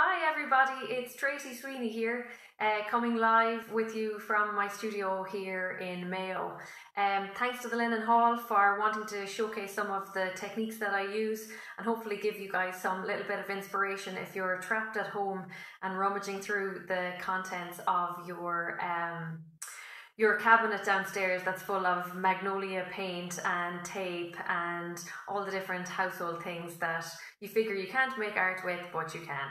Hi everybody, it's Tracy Sweeney here, uh, coming live with you from my studio here in Mayo. Um, thanks to the Linenhall for wanting to showcase some of the techniques that I use and hopefully give you guys some little bit of inspiration if you're trapped at home and rummaging through the contents of your um, your cabinet downstairs that's full of magnolia paint and tape and all the different household things that you figure you can't make art with, but you can.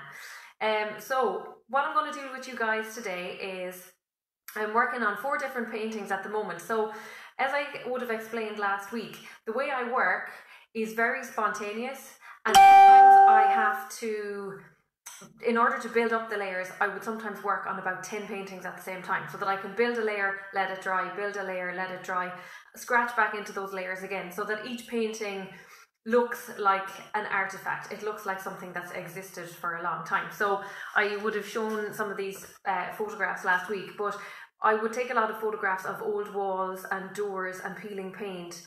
Um, so, what I'm going to do with you guys today is I'm working on four different paintings at the moment. So, as I would have explained last week, the way I work is very spontaneous, and sometimes I have to in order to build up the layers, I would sometimes work on about 10 paintings at the same time so that I can build a layer, let it dry, build a layer, let it dry, scratch back into those layers again so that each painting looks like an artifact. It looks like something that's existed for a long time. So I would have shown some of these uh, photographs last week, but I would take a lot of photographs of old walls and doors and peeling paint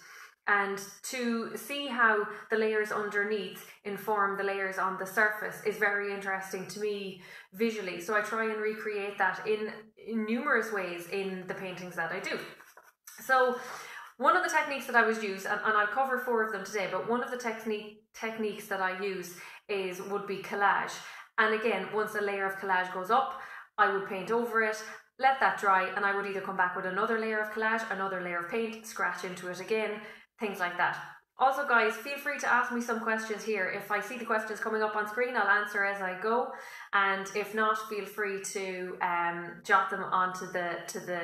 and to see how the layers underneath inform the layers on the surface is very interesting to me visually. So I try and recreate that in, in numerous ways in the paintings that I do. So one of the techniques that I was used, and, and I'll cover four of them today, but one of the technique techniques that I use is would be collage. And again, once a layer of collage goes up, I would paint over it, let that dry, and I would either come back with another layer of collage, another layer of paint, scratch into it again, things like that. Also, guys, feel free to ask me some questions here. If I see the questions coming up on screen, I'll answer as I go. And if not, feel free to um, jot them onto the to the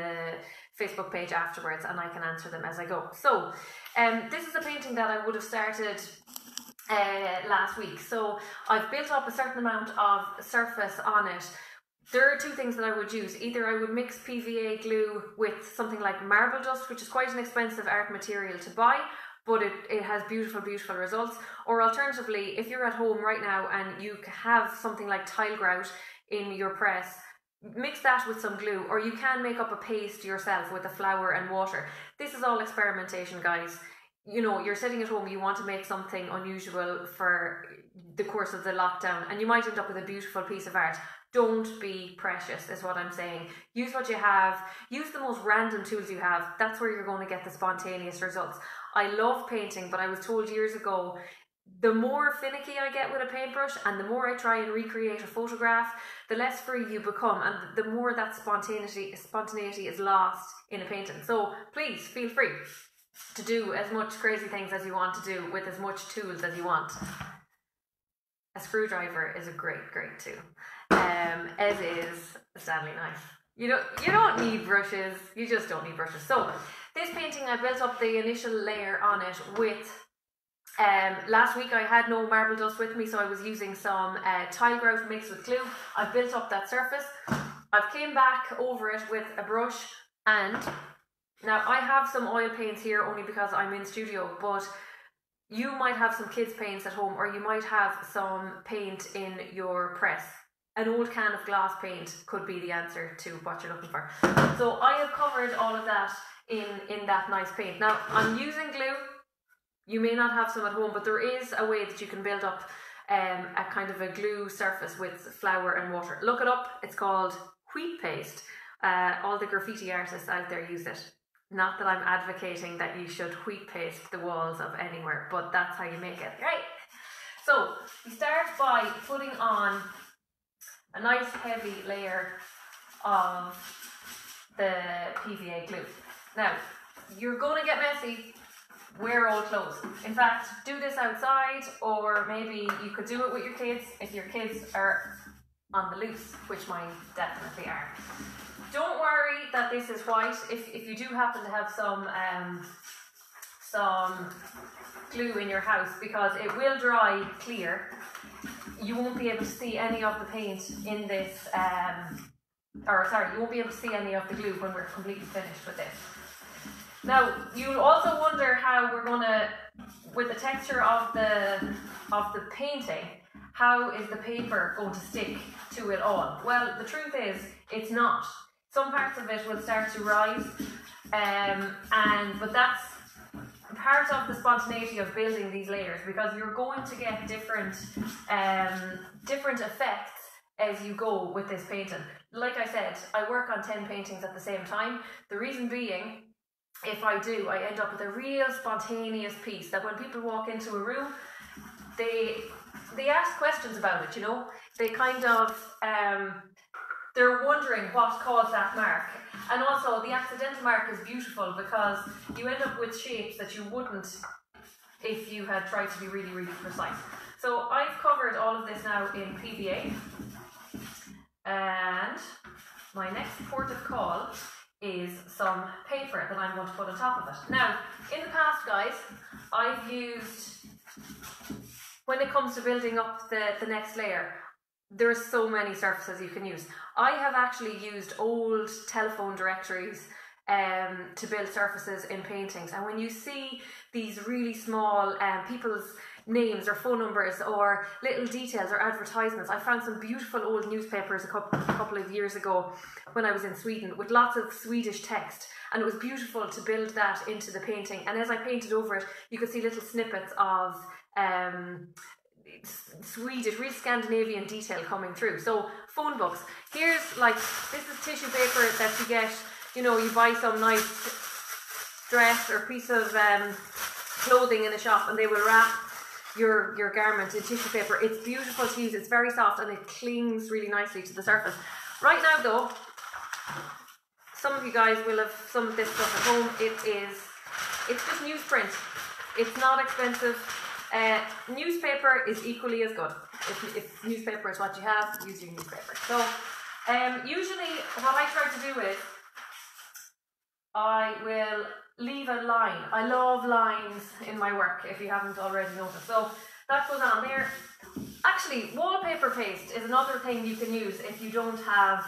Facebook page afterwards, and I can answer them as I go. So, um, this is a painting that I would have started uh, last week. So I've built up a certain amount of surface on it. There are two things that I would use. Either I would mix PVA glue with something like marble dust, which is quite an expensive art material to buy, but it, it has beautiful, beautiful results. Or alternatively, if you're at home right now and you have something like tile grout in your press, mix that with some glue, or you can make up a paste yourself with the flour and water. This is all experimentation, guys. You know, you're sitting at home, you want to make something unusual for the course of the lockdown, and you might end up with a beautiful piece of art don't be precious is what i'm saying. Use what you have. Use the most random tools you have. That's where you're going to get the spontaneous results. I love painting but i was told years ago the more finicky I get with a paintbrush and the more I try and recreate a photograph, the less free you become and the more that spontaneity spontaneity is lost in a painting. So please feel free to do as much crazy things as you want to do with as much tools as you want. A screwdriver is a great, great tool um, as is a Stanley knife. You don't, you don't need brushes, you just don't need brushes. So, this painting, I built up the initial layer on it with, um, last week I had no marble dust with me, so I was using some uh, tile grout mixed with glue. I've built up that surface. I've came back over it with a brush and now I have some oil paints here only because I'm in studio, but you might have some kids paints at home or you might have some paint in your press an old can of glass paint could be the answer to what you're looking for. So I have covered all of that in, in that nice paint. Now I'm using glue. You may not have some at home, but there is a way that you can build up um, a kind of a glue surface with flour and water. Look it up. It's called wheat paste. Uh, all the graffiti artists out there use it. Not that I'm advocating that you should wheat paste the walls of anywhere, but that's how you make it. Right. So you start by putting on a nice heavy layer of the PVA glue. Now, you're going to get messy, wear old clothes. In fact, do this outside or maybe you could do it with your kids if your kids are on the loose, which mine definitely are. Don't worry that this is white. If, if you do happen to have some um, some glue in your house because it will dry clear you won't be able to see any of the paint in this, um, or sorry, you won't be able to see any of the glue when we're completely finished with this. Now, you'll also wonder how we're gonna, with the texture of the of the painting, how is the paper going to stick to it all? Well, the truth is, it's not. Some parts of it will start to rise, um, and but that's part of the spontaneity of building these layers because you're going to get different um, different effects as you go with this painting. Like I said, I work on 10 paintings at the same time. The reason being, if I do, I end up with a real spontaneous piece that when people walk into a room, they they ask questions about it, you know. They kind of um, they're wondering what caused that mark. And also the accidental mark is beautiful because you end up with shapes that you wouldn't if you had tried to be really, really precise. So I've covered all of this now in PVA. And my next port of call is some paper that I'm going to put on top of it. Now, in the past, guys, I've used, when it comes to building up the, the next layer, there's so many surfaces you can use. I have actually used old telephone directories um, to build surfaces in paintings. And when you see these really small um, people's names or phone numbers or little details or advertisements. I found some beautiful old newspapers a couple, a couple of years ago when I was in Sweden with lots of Swedish text and it was beautiful to build that into the painting and as I painted over it you could see little snippets of um, Swedish, real Scandinavian detail coming through. So phone books. Here's like this is tissue paper that you get. You know, you buy some nice dress or piece of um, clothing in a shop, and they will wrap your your garment in tissue paper. It's beautiful to use. It's very soft and it clings really nicely to the surface. Right now, though, some of you guys will have some of this stuff at home. It is, it's just newsprint. It's not expensive. Uh, newspaper is equally as good. If, if newspaper is what you have, use your newspaper. So, um, usually what I try to do is I will leave a line. I love lines in my work, if you haven't already noticed. So that goes on there. Actually, wallpaper paste is another thing you can use if you don't have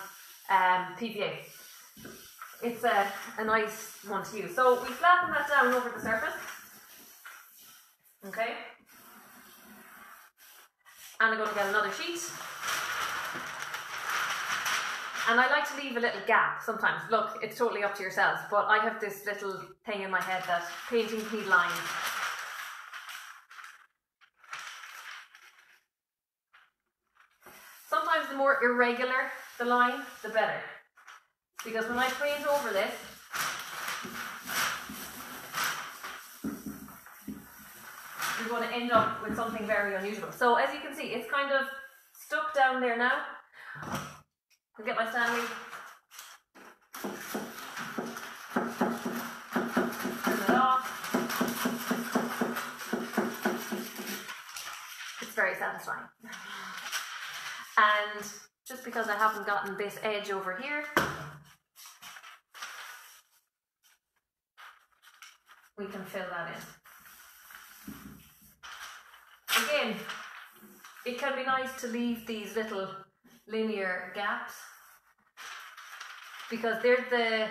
um, PVA. It's a, a nice one to use. So we flatten that down over the surface. Okay. And I'm going to get another sheet. And I like to leave a little gap sometimes. Look, it's totally up to yourselves, but I have this little thing in my head that paintings need lines. Sometimes the more irregular the line, the better. Because when I paint over this, you're going to end up with something very unusual. So as you can see, it's kind of stuck down there now. I'll get my Stanley. Turn it off. It's very satisfying. And just because I haven't gotten this edge over here, we can fill that in. It can be nice to leave these little linear gaps because they're the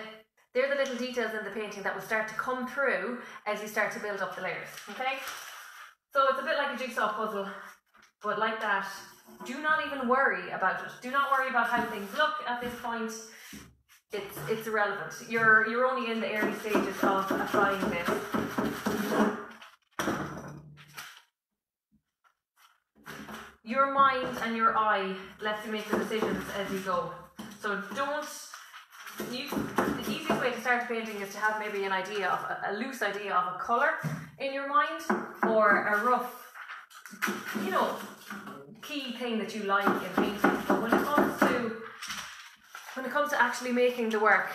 they're the little details in the painting that will start to come through as you start to build up the layers. Okay, so it's a bit like a jigsaw puzzle, but like that. Do not even worry about it. Do not worry about how things look at this point. It's it's irrelevant. You're you're only in the early stages of applying this. Your mind and your eye lets you make the decisions as you go. So don't you, the easiest way to start painting is to have maybe an idea of a, a loose idea of a colour in your mind or a rough, you know, key thing that you like in painting. But when it comes to when it comes to actually making the work,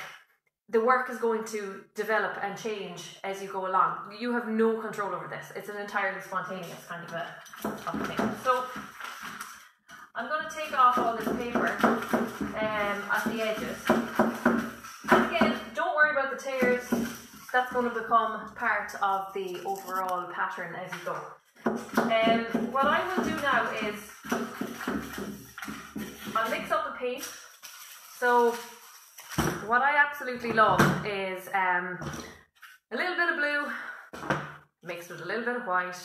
the work is going to develop and change as you go along. You have no control over this. It's an entirely spontaneous kind of a, of thing. So I'm going to take off all this paper um, at the edges And again, don't worry about the tears, that's going to become part of the overall pattern as you go. Um, what I will do now is I'll mix up the paint. So what I absolutely love is um, a little bit of blue mixed with a little bit of white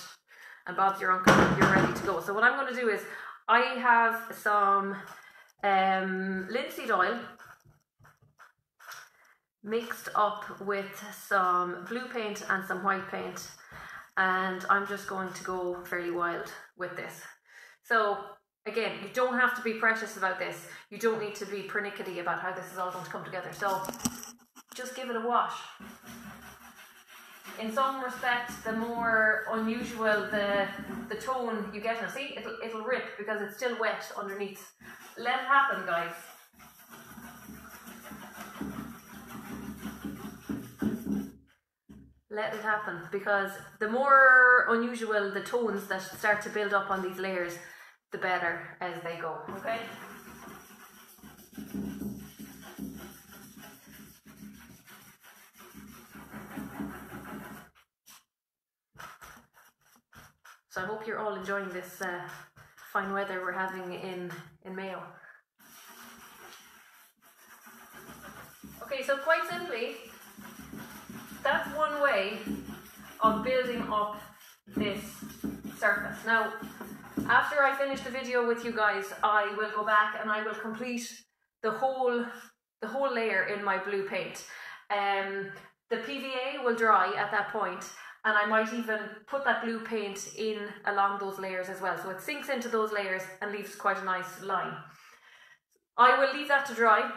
and Bob's your uncle, you're ready to go. So what I'm going to do is I have some um, linseed oil mixed up with some blue paint and some white paint and I'm just going to go fairly wild with this. So again, you don't have to be precious about this. You don't need to be pernickety about how this is all going to come together. So just give it a wash. In some respects, the more unusual the the tone you get, and see, it'll it'll rip because it's still wet underneath. Let it happen, guys. let it happen because the more unusual the tones that start to build up on these layers, the better as they go. Okay. I hope you're all enjoying this uh, fine weather we're having in in Mayo. Okay, so quite simply, that's one way of building up this surface. Now, after I finish the video with you guys, I will go back and I will complete the whole the whole layer in my blue paint. Um, the PVA will dry at that point and I might even put that blue paint in along those layers as well. So it sinks into those layers and leaves quite a nice line. I will leave that to dry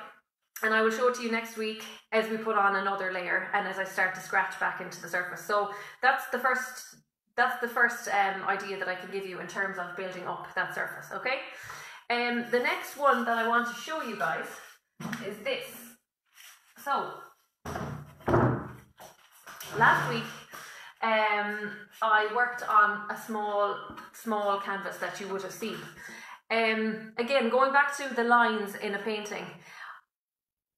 and I will show it to you next week as we put on another layer and as I start to scratch back into the surface. So that's the first that's the first um, idea that I can give you in terms of building up that surface, okay? Um, the next one that I want to show you guys is this. So, last week um, I worked on a small, small canvas that you would have seen. Um, again, going back to the lines in a painting,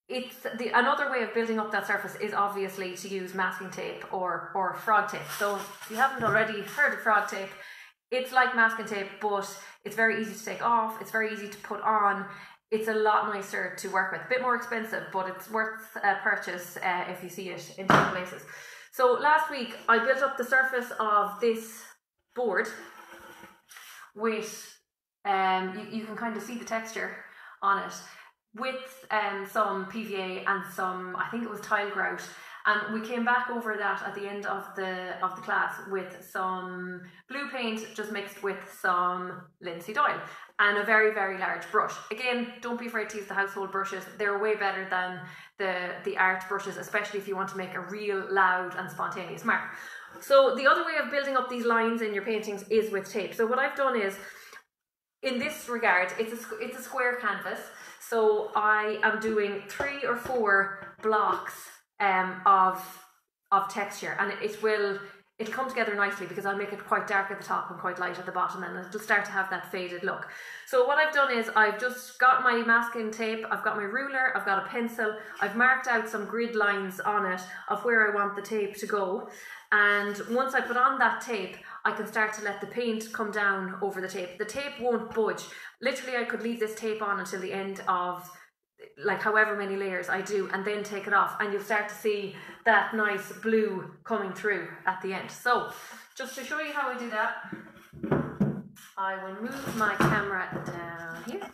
it's the another way of building up that surface is obviously to use masking tape or or frog tape. So if you haven't already heard of frog tape, it's like masking tape, but it's very easy to take off. It's very easy to put on. It's a lot nicer to work with. A bit more expensive, but it's worth a purchase uh, if you see it in different places. So last week I built up the surface of this board with um you, you can kind of see the texture on it with um, some PVA and some, I think it was tile grout. And we came back over that at the end of the of the class with some blue paint just mixed with some linseed oil and a very very large brush. Again, don't be afraid to use the household brushes. They're way better than the the art brushes, especially if you want to make a real loud and spontaneous mark. So the other way of building up these lines in your paintings is with tape. So what I've done is in this regard, it's a it's a square canvas so I am doing three or four blocks um, of of texture, and it, will it'll come together nicely because I'll make it quite dark at the top and quite light at the bottom, and it'll start to have that faded look. So what I've done is I've just got my masking tape, I've got my ruler, I've got a pencil, I've marked out some grid lines on it of where I want the tape to go, and once I put on that tape, I can start to let the paint come down over the tape. The tape won't budge. Literally, I could leave this tape on until the end of like however many layers I do and then take it off and you'll start to see that nice blue coming through at the end. So just to show you how I do that, I will move my camera down here.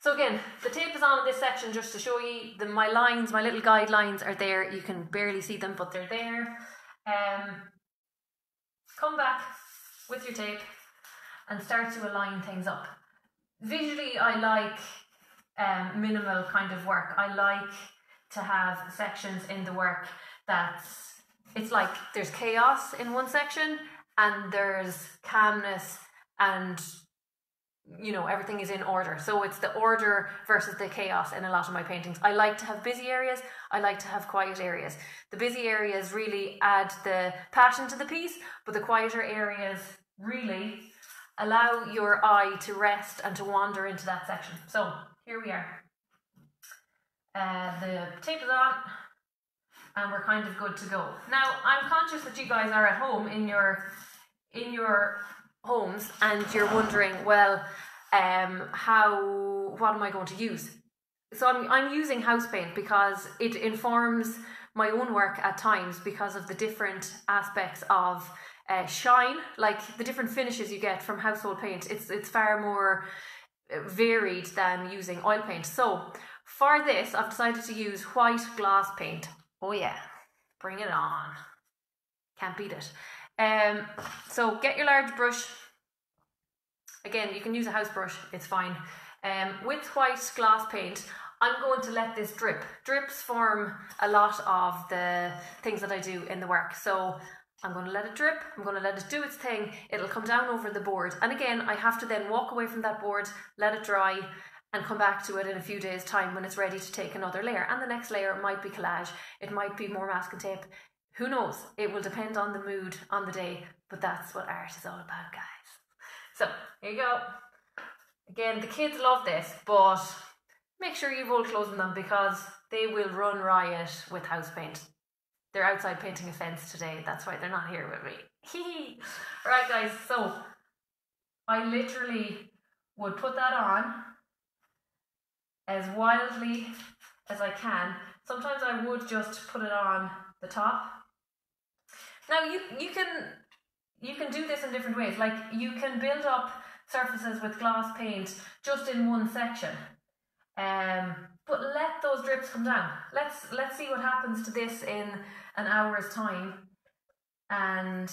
So again, the tape is on this section just to show you the my lines, my little guidelines are there. You can barely see them, but they're there. Um, come back with your tape and start to align things up. Visually, I like um, minimal kind of work. I like to have sections in the work that's it's like there's chaos in one section and there's calmness and you know everything is in order so it's the order versus the chaos in a lot of my paintings i like to have busy areas i like to have quiet areas the busy areas really add the passion to the piece but the quieter areas really allow your eye to rest and to wander into that section. So here we are. Uh, the tape is on and we're kind of good to go. Now i'm conscious that you guys are at home in your in your homes and you're wondering, well, um, how what am I going to use? So I'm I'm using house paint because it informs my own work at times because of the different aspects of uh, shine, like the different finishes you get from household paint. It's it's far more uh, varied than using oil paint. So for this, I've decided to use white glass paint. Oh yeah, bring it on. Can't beat it. Um, so get your large brush. Again, you can use a house brush, it's fine. Um, with white glass paint, I'm going to let this drip. Drips form a lot of the things that I do in the work. So I'm going to let it drip, I'm going to let it do its thing, it'll come down over the board. And again, I have to then walk away from that board, let it dry, and come back to it in a few days' time when it's ready to take another layer. And the next layer might be collage, it might be more masking tape. Who knows? It will depend on the mood on the day, but that's what art is all about, guys. So, here you go. Again, the kids love this, but make sure you've old clothes on them because they will run riot with house paint. They're outside painting a fence today. That's why they're not here with me. right, guys. So I literally would put that on as wildly as I can. Sometimes I would just put it on the top. Now you you can you can do this in different ways. Like you can build up surfaces with glass paint just in one section. Um, but let those drips come down. Let's let's see what happens to this in an hour's time and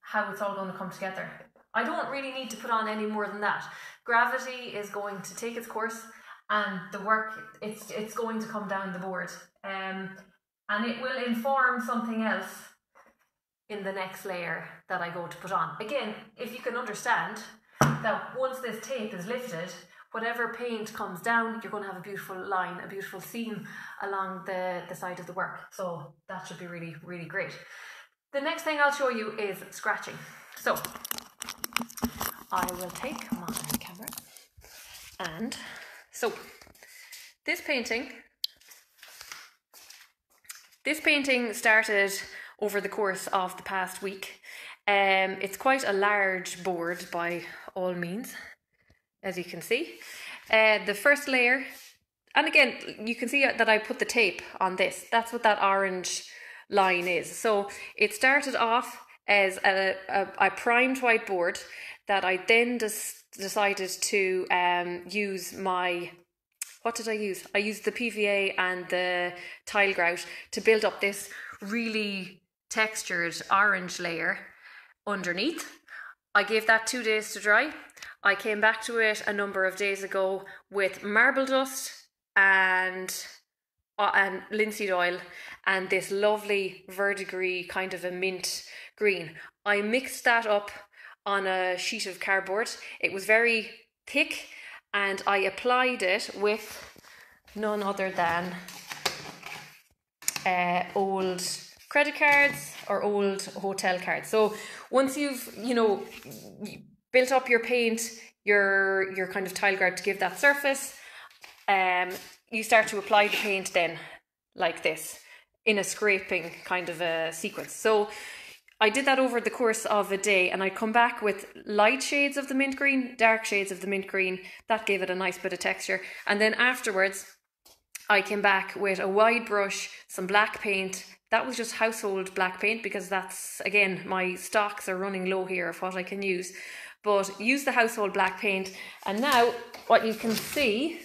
how it's all going to come together. I don't really need to put on any more than that. Gravity is going to take its course and the work it's it's going to come down the board. Um, and it will inform something else in the next layer that I go to put on. Again, if you can understand that once this tape is lifted, whatever paint comes down, you're going to have a beautiful line, a beautiful seam along the, the side of the work. So that should be really, really great. The next thing I'll show you is scratching. So I will take my camera and so this painting, this painting started over the course of the past week. Um, it's quite a large board by all means as you can see. Uh, the first layer, and again, you can see that I put the tape on this. That's what that orange line is. So it started off as a, a, a primed whiteboard that I then decided to um, use my what did I use? I used the PVA and the tile grout to build up this really textured orange layer underneath. I gave that two days to dry I came back to it a number of days ago with marble dust and uh, and linseed oil and this lovely verdigris kind of a mint green. I mixed that up on a sheet of cardboard. It was very thick and I applied it with none other than uh, old credit cards or old hotel cards. So once you've, you know, built up your paint, your your kind of tile grout to give that surface. Um, you start to apply the paint then like this in a scraping kind of a sequence. So I did that over the course of a day and I come back with light shades of the mint green, dark shades of the mint green. That gave it a nice bit of texture. And then afterwards, I came back with a wide brush, some black paint. That was just household black paint because that's, again, my stocks are running low here of what I can use but use the household black paint. And now what you can see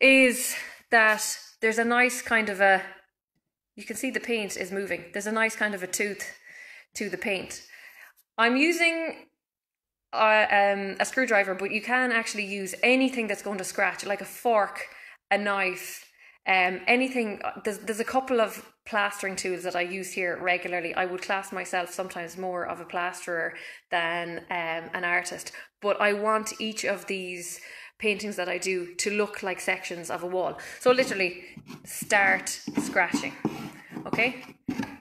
is that there's a nice kind of a, you can see the paint is moving. There's a nice kind of a tooth to the paint. I'm using a, um, a screwdriver, but you can actually use anything that's going to scratch, like a fork, a knife, um, anything. There's, there's a couple of plastering tools that I use here regularly. I would class myself sometimes more of a plasterer than um, an artist, but I want each of these paintings that I do to look like sections of a wall. So literally start scratching. Okay?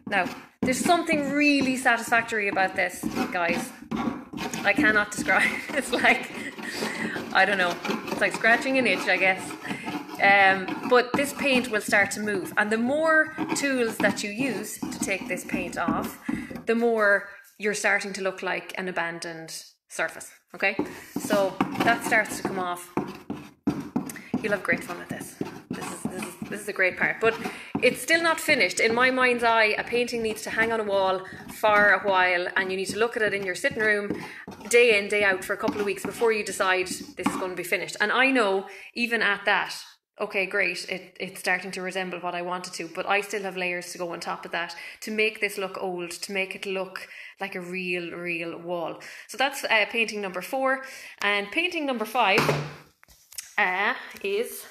Now, there's something really satisfactory about this, guys. I cannot describe. It's like I don't know. It's like scratching an itch, I guess. Um, but this paint will start to move, and the more tools that you use to take this paint off, the more you're starting to look like an abandoned surface. Okay, so that starts to come off. You'll have great fun with this. This is, this is this is a great part, but it's still not finished. In my mind's eye, a painting needs to hang on a wall for a while, and you need to look at it in your sitting room day in, day out for a couple of weeks before you decide this is going to be finished. And I know, even at that, okay, great, it, it's starting to resemble what I wanted to, but I still have layers to go on top of that to make this look old, to make it look like a real, real wall. So that's uh, painting number four. And painting number five uh, is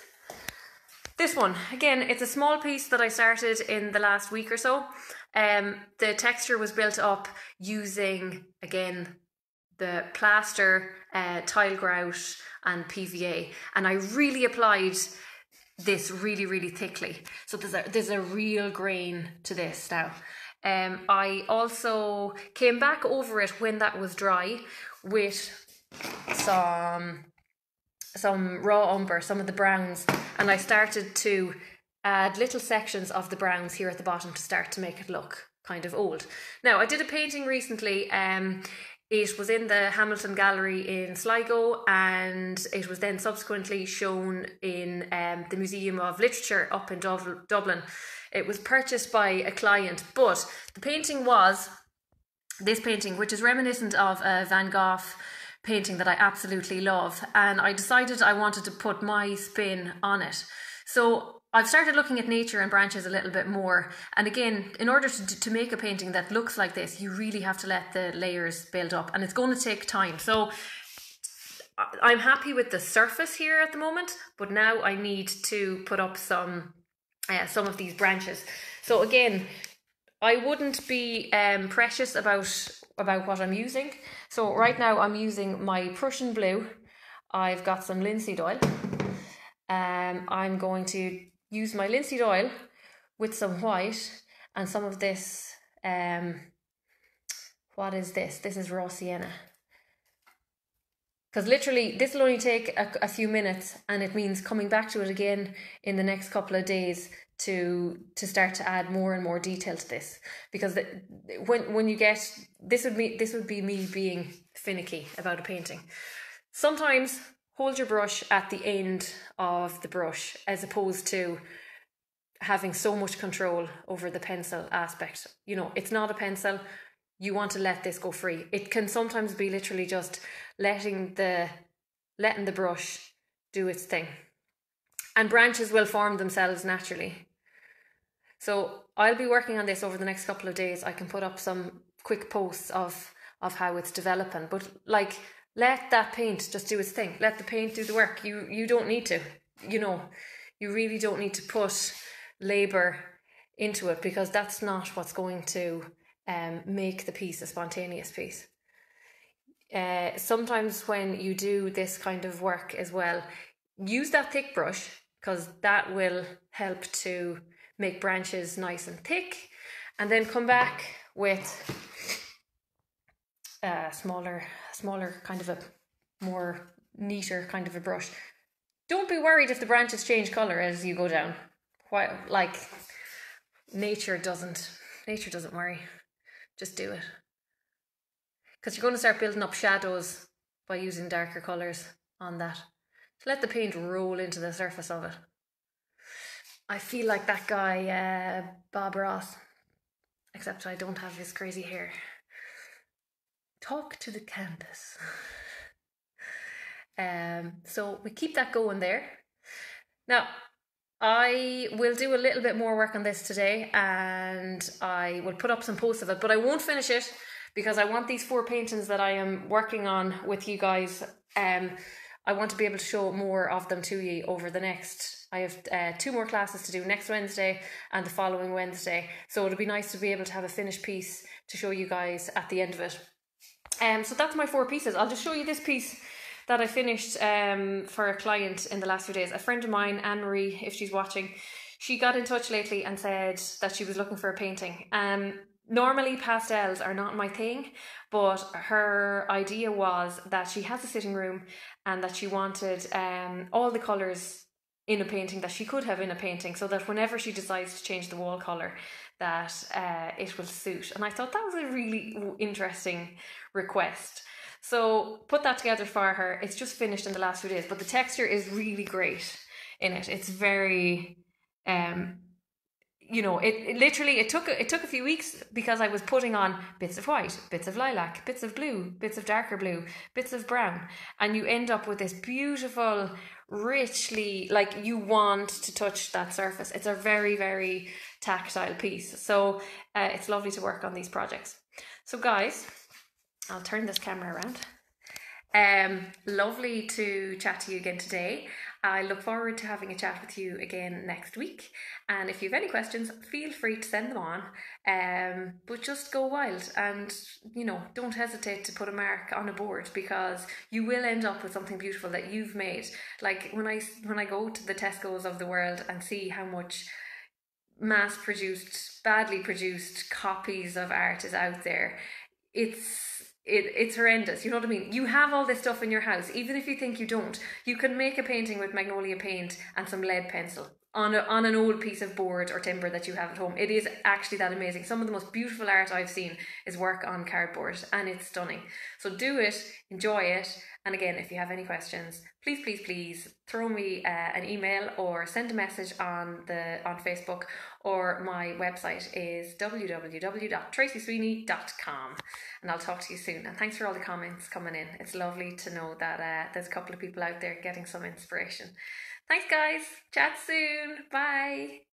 this one. Again, it's a small piece that I started in the last week or so. Um, the texture was built up using, again, the plaster, uh, tile grout and PVA. And I really applied this really, really thickly. So there's a, there's a real grain to this now. Um, I also came back over it when that was dry with some some raw umber, some of the browns, and I started to add little sections of the browns here at the bottom to start to make it look kind of old. Now I did a painting recently. Um, it was in the Hamilton Gallery in Sligo and it was then subsequently shown in um, the Museum of Literature up in Dublin. It was purchased by a client, but the painting was this painting, which is reminiscent of a Van Gogh painting that I absolutely love. And I decided I wanted to put my spin on it. So I've started looking at nature and branches a little bit more. And again, in order to, to make a painting that looks like this, you really have to let the layers build up and it's going to take time. So I'm happy with the surface here at the moment, but now I need to put up some uh, some of these branches. So again, I wouldn't be um, precious about about what I'm using. So right now I'm using my Prussian blue. I've got some linseed oil. Um, I'm going to use my linseed oil with some white and some of this um what is this? This is raw sienna. Because literally this will only take a, a few minutes and it means coming back to it again in the next couple of days to to start to add more and more detail to this. Because the, when when you get this would be this would be me being finicky about a painting. Sometimes hold your brush at the end of the brush as opposed to having so much control over the pencil aspect. You know, it's not a pencil. You want to let this go free. It can sometimes be literally just letting the letting the brush do its thing. And branches will form themselves naturally. So I'll be working on this over the next couple of days. I can put up some quick posts of of how it's developing. But like let that paint just do its thing. Let the paint do the work. You you don't need to. You know, you really don't need to put labor into it because that's not what's going to um, make the piece a spontaneous piece. Uh, sometimes when you do this kind of work as well, use that thick brush because that will help to make branches nice and thick and then come back with a smaller smaller kind of a more neater kind of a brush. Don't be worried if the branches change colour as you go down. Why like nature doesn't nature doesn't worry. Just do it. Because you're going to start building up shadows by using darker colours on that. So let the paint roll into the surface of it. I feel like that guy, uh, Bob Ross, except I don't have his crazy hair. Talk to the canvas. um, so we keep that going there. Now, I will do a little bit more work on this today and I will put up some posts of it, but I won't finish it because I want these four paintings that I am working on with you guys. Um, I want to be able to show more of them to you over the next. I have uh, two more classes to do next Wednesday and the following Wednesday, so it'll be nice to be able to have a finished piece to show you guys at the end of it. Um, so that's my four pieces. I'll just show you this piece that I finished um, for a client in the last few days. A friend of mine, Anne Marie, if she's watching, she got in touch lately and said that she was looking for a painting. Um, normally pastels are not my thing, but her idea was that she has a sitting room and that she wanted um, all the colours in a painting that she could have in a painting so that whenever she decides to change the wall colour that uh, it will suit. And I thought that was a really interesting request. So put that together for her. It's just finished in the last few days, but the texture is really great in it. It's very um you know, it, it literally it took it took a few weeks because I was putting on bits of white, bits of lilac, bits of blue, bits of darker blue, bits of brown, and you end up with this beautiful richly like you want to touch that surface. It's a very very tactile piece. So uh, it's lovely to work on these projects. So guys, I'll turn this camera around. Um, lovely to chat to you again today. I look forward to having a chat with you again next week. And if you have any questions, feel free to send them on. Um, but just go wild and, you know, don't hesitate to put a mark on a board because you will end up with something beautiful that you've made. Like when I when I go to the Tesco's of the world and see how much mass produced, badly produced copies of art is out there, it's it, it's horrendous. You know what I mean? You have all this stuff in your house, even if you think you don't. You can make a painting with magnolia paint and some lead pencil on a, on an old piece of board or timber that you have at home. It is actually that amazing. Some of the most beautiful art I've seen is work on cardboard, and it's stunning. So do it, enjoy it, and again, if you have any questions, please, please, please throw me uh, an email or send a message on the on Facebook. Or my website is www.tracysweeney.com, and I'll talk to you soon. And thanks for all the comments coming in. It's lovely to know that uh, there's a couple of people out there getting some inspiration. Thanks, guys. Chat soon. Bye.